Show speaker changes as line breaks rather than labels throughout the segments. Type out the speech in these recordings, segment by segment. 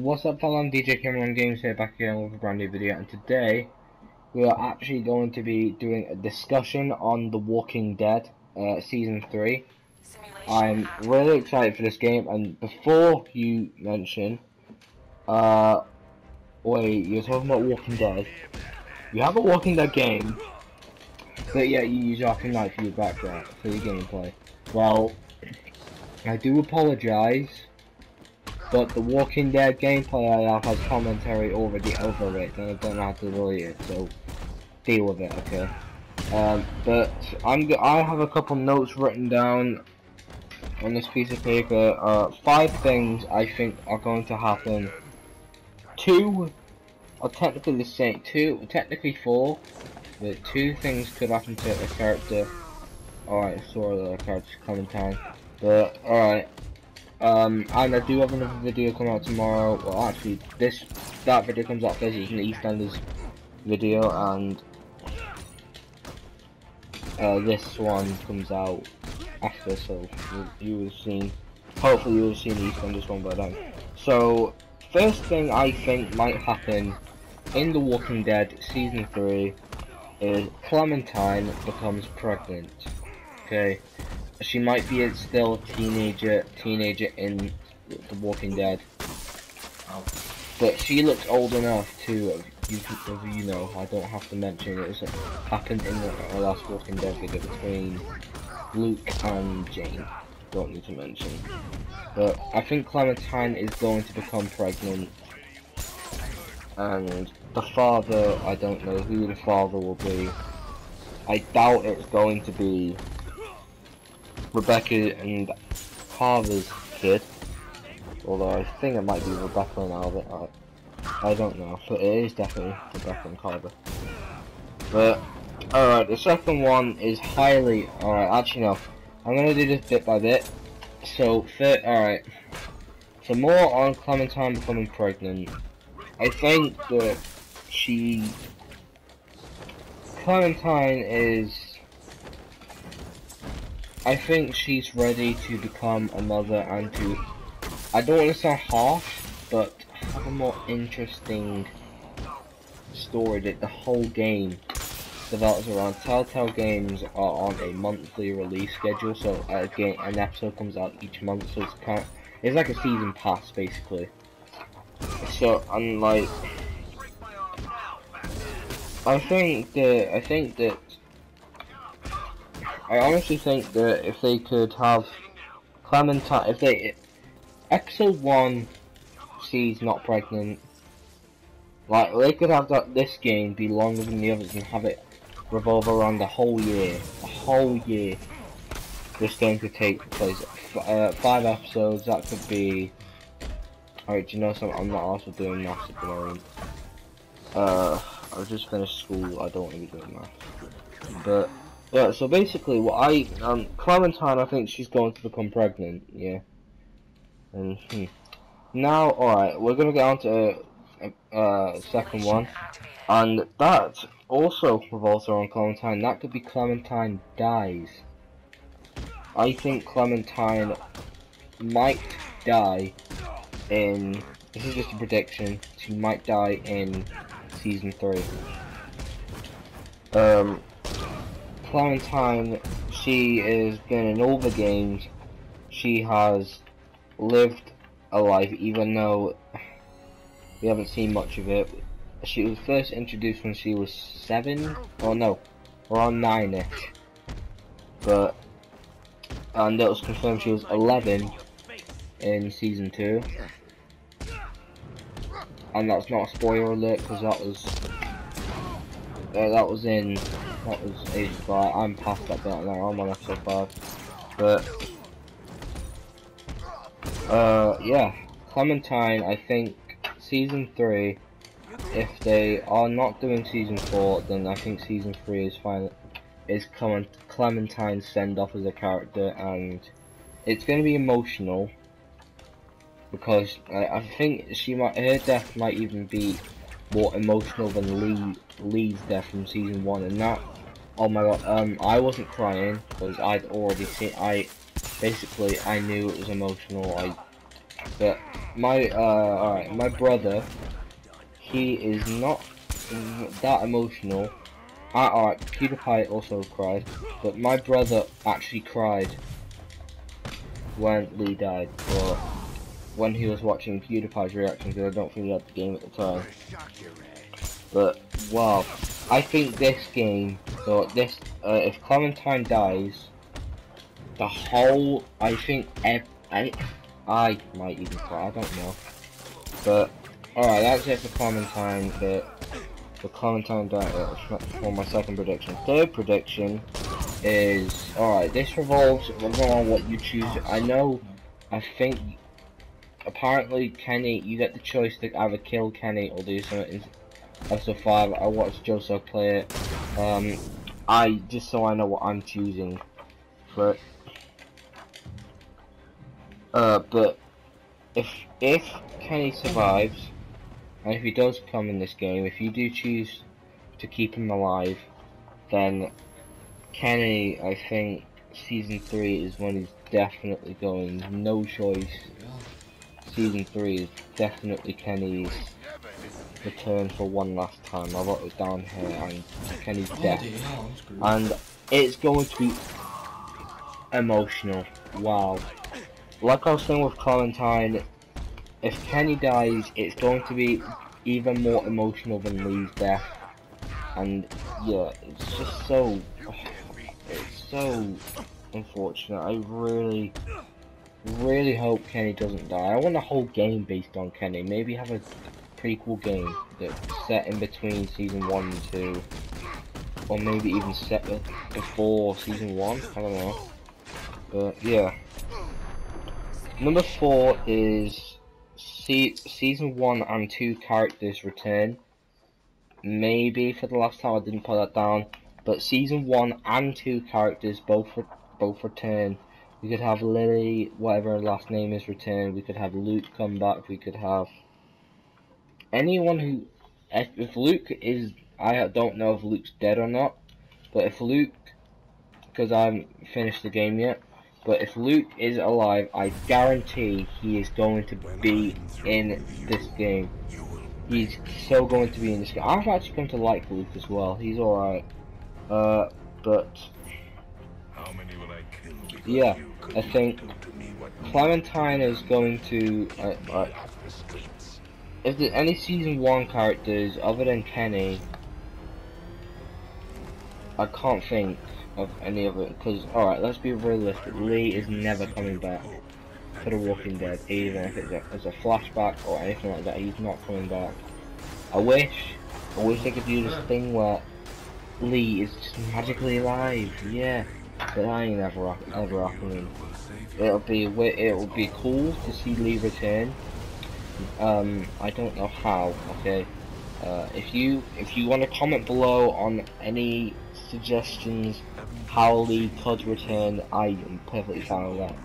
What's up fellow, I'm DJ Cameron Games here back again with a brand new video and today we are actually going to be doing a discussion on The Walking Dead uh, Season 3. I'm really excited for this game and before you mention, uh, wait, you're talking about Walking Dead. You have a Walking Dead game, but yeah, you use Arkham Knight for your background, for your gameplay. Well, I do apologize but the Walking Dead gameplay I have has commentary already over it, and I don't know how to delete it, so deal with it, okay? Um, but I'm I have a couple notes written down on this piece of paper. Uh, five things I think are going to happen. Two are technically the same. Two, technically four, but two things could happen to a character. Alright, sorry, that the character's Clementine. But alright, um, and I do have another video coming out tomorrow. Well, actually, this that video comes out first. It's an EastEnders video, and uh, this one comes out after. So you, will seen. Hopefully, you will have seen EastEnders one by then. So, first thing I think might happen in The Walking Dead season three is Clementine becomes pregnant. Okay she might be still a teenager, teenager in The Walking Dead. Oh. But she looks old enough to, you, you know, I don't have to mention it. It's happened in the last Walking Dead video between Luke and Jane. Don't need to mention. But I think Clementine is going to become pregnant. And the father, I don't know who the father will be. I doubt it's going to be Rebecca and Carver's kid. Although I think it might be Rebecca and Albert. I, I don't know, but it is definitely Rebecca and Carver. But alright, the second one is highly alright. Actually, no, I'm gonna do this bit by bit. So, alright. So more on Clementine becoming pregnant. I think that she Clementine is I think she's ready to become a mother and to, I don't want to sound harsh, but have a more interesting story that the whole game develops around. Telltale games are on a monthly release schedule, so a game, an episode comes out each month, so it's kind of, it's like a season pass basically. So unlike, I think that I think that I honestly think that if they could have Clementine, if they, episode one sees not pregnant, like they could have that this game be longer than the others and have it revolve around the whole year, the whole year. This game could take place. Uh, five episodes. That could be. Alright, do you know something? I'm not also doing maths at the moment. Uh, I've just finished school. I don't want to be doing maths, but. Yeah, so basically what I, um, Clementine, I think she's going to become pregnant, yeah. And, hmm. Now, alright, we're gonna get on to, uh, uh, second one. And that also revolves around Clementine. That could be Clementine dies. I think Clementine might die in, this is just a prediction, she might die in season 3. Um, Clementine, she has been in all the games. She has lived a life, even though we haven't seen much of it. She was first introduced when she was seven, or no, around nine-ish. But, and it was confirmed she was 11 in season two. And that's not a spoiler alert, because that was, uh, that was in that was ages ago. I'm past that bit now. I'm on episode five. But uh, yeah, Clementine. I think season three. If they are not doing season four, then I think season three is fine. Is Clementine's send off as a character, and it's going to be emotional because I, I think she might her death might even be more emotional than Lee Lee's death from season one, and that oh my god, um, I wasn't crying because I'd already seen. I basically I knew it was emotional. I But my uh, alright, my brother, he is not that emotional. Uh, alright, PewDiePie also cried, but my brother actually cried when Lee died, or when he was watching PewDiePie's reaction, because I don't think he had the game at the time. But, wow, I think this game, so this, uh, if Clementine dies, the whole, I think, I, I might even cry, I don't know. But, alright, that's it for Clementine, but for Clementine died, uh, for my second prediction. Third prediction is, alright, this revolves around what you choose. I know, I think, apparently Kenny, you get the choice to either kill Kenny or do something episode 5, I watched Joseph play it. Um, I, just so I know what I'm choosing it. Uh, but, if, if Kenny survives, and if he does come in this game, if you do choose to keep him alive, then Kenny, I think, Season 3 is when he's definitely going, no choice. Season 3 is definitely Kenny's return for one last time. I wrote it down here, and Kenny's death. And it's going to be emotional. Wow. Like I was saying with Clementine, if Kenny dies, it's going to be even more emotional than Lee's death. And yeah, it's just so, it's so unfortunate. I really, really hope Kenny doesn't die. I want a whole game based on Kenny. Maybe have a prequel game that's set in between season one and two, or maybe even set before season one. I don't know. But yeah. Number four is se season one and two characters return. Maybe for the last time I didn't put that down, but season one and two characters both both return. We could have Lily, whatever her last name is, return. We could have Luke come back. We could have anyone who, if, if Luke is, I don't know if Luke's dead or not, but if Luke, because I haven't finished the game yet, but if Luke is alive, I guarantee he is going to be in this game. He's so going to be in this game. I've actually come to like Luke as well. He's alright. Uh, but yeah, I think Clementine is going to. Uh, uh, if there's any season one characters other than Kenny, I can't think of any of it. Because alright, let's be realistic. Lee is never coming back for The Walking Dead, even if it's a, it's a flashback or anything like that. He's not coming back. I wish, I wish they could do this thing where Lee is just magically alive. Yeah, but that ain't ever ever happening. It'll be it'll be cool to see Lee return um, I don't know how. Okay. Uh, if you if you want to comment below on any suggestions how Lee could return, I am perfectly fine with that.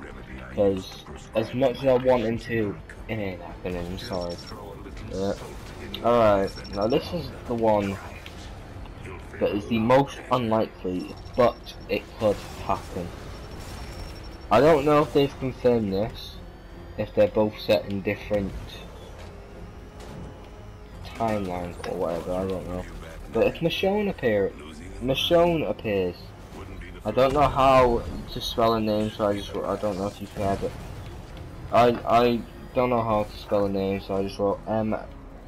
Because as much as I want him to, it ain't happening. I'm sorry. Uh, Alright, now this is the one that is the most unlikely, but it could happen. I don't know if they've confirmed this, if they're both set in different timelines or whatever, I don't know. But if Michonne appear, Michonne appears. I don't know how to spell a name, so I just I don't know if you can it. I I don't know how to spell a name, so I just wrote M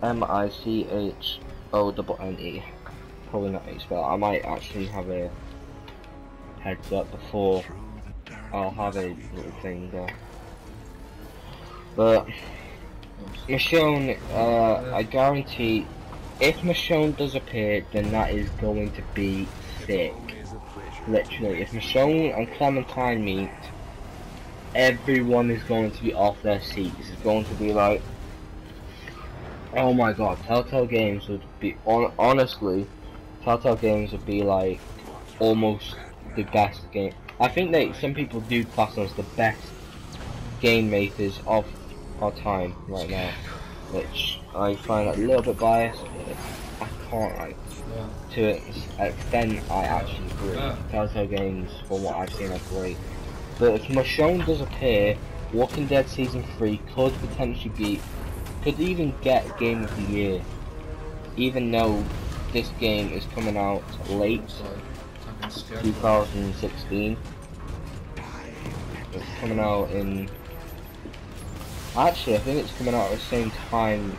M I C H O double N E. Probably not spell. I might actually have a heads up before I'll have a little thing there. But Michonne, uh, I guarantee, if Michonne does appear, then that is going to be sick. Literally, if Michonne and Clementine meet, everyone is going to be off their seats. It's going to be like, oh my god, Telltale Games would be, on honestly, Telltale Games would be like, almost the best game. I think that some people do class them as the best game makers of our time right now, which I find a little bit biased, I can't like yeah. to an extent I actually agree. Yeah. Telltale games, from what I've seen, are great. But if Michonne does appear, Walking Dead Season 3 could potentially be, could even get Game of the Year, even though this game is coming out late 2016. It's coming out in. Actually, I think it's coming out at the same time.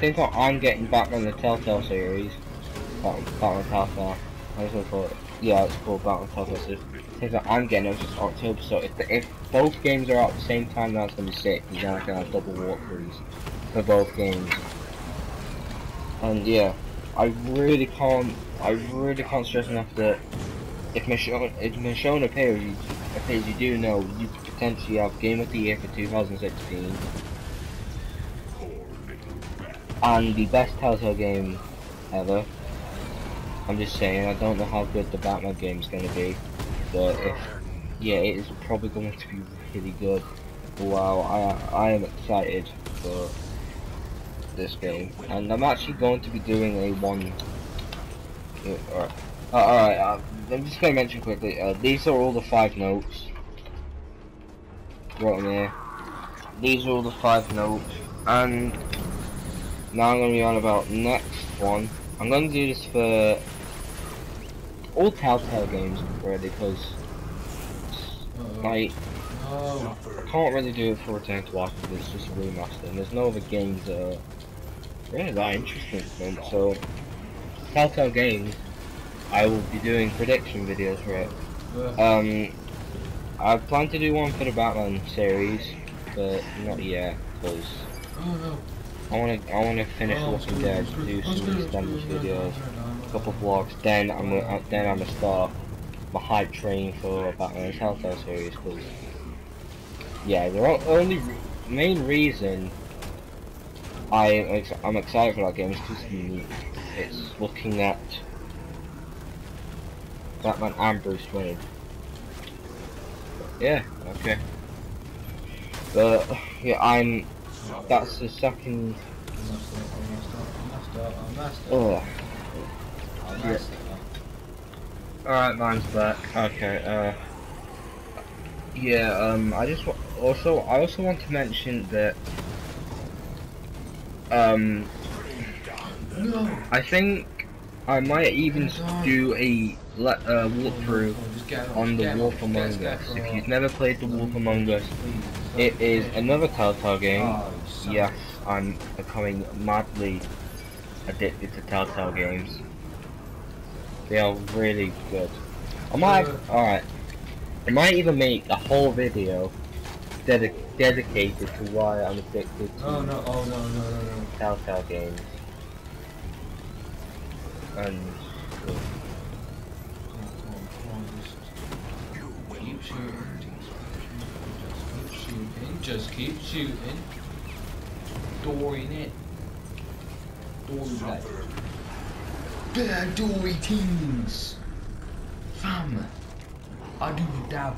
Same time I'm getting back on the Telltale series. Batman, Batman Telltale. I call it. Yeah, it's called Batman Telltale series. Same time I'm getting it, just October. So if, the, if both games are out at the same time, that's gonna be sick. Because then I can have double walkthroughs for both games. And yeah, I really can't. I really can't stress enough that if Michonne, if Michonne appears, you, appears, you do know you could potentially have Game of the Year for 2016, and the best Telltale game ever. I'm just saying, I don't know how good the Batman game is going to be, but if, yeah, it is probably going to be really good. Wow, I I am excited for this game, and I'm actually going to be doing a one. Alright, uh, alright. Uh, I'm just gonna mention quickly. Uh, these are all the five notes. Right in there. These are all the five notes, and now I'm gonna be on about next one. I'm gonna do this for all Telltale games already, because like I can't really do it for Return to because it's just a remaster, and there's no other games that are really that interesting So Telltale Games, I will be doing prediction videos for it. Um, I plan to do one for the Batman series, but not yet, because I want to I want to finish oh, Walking Dead, do some extended videos, a couple vlogs. Then I'm gonna, uh, then I'm gonna start my hype train for Batman Telltale series, because yeah, the only main reason I I'm excited for that game because it's looking at Batman and Bruce Wayne. Yeah, okay. But yeah, I'm. That's the second. Oh. Yeah. Alright, mine's back. Okay, uh. Yeah, um, I just also, I also want to mention that um, I think I might even do a uh, walkthrough on the Wolf Among Us. If you've never played the Wolf Among Us, it is another Telltale game. Yes, I'm becoming madly addicted to Telltale games. They are really good. I might, alright, I might even make a whole video dedic dedicated to why I'm addicted to
oh, no. Oh, no, no, no, no.
Telltale games. And... Uh,
keep shooting. Just keep shooting. Just keep shooting. Doing it. Doing that. Bad dory things. Fam. I do dab.